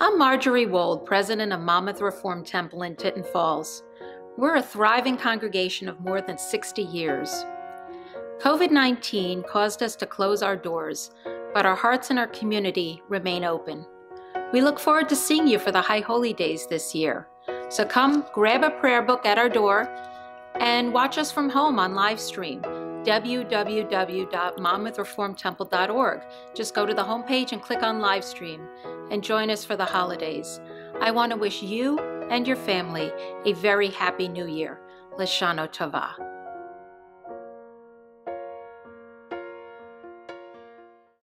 I'm Marjorie Wold, president of Monmouth Reform Temple in Tinton Falls. We're a thriving congregation of more than 60 years. COVID 19 caused us to close our doors, but our hearts and our community remain open. We look forward to seeing you for the High Holy Days this year. So come grab a prayer book at our door and watch us from home on live stream www.monmouthreformedtemple.org. Just go to the homepage and click on live stream and join us for the holidays. I want to wish you and your family a very happy new year. Lashana Tova.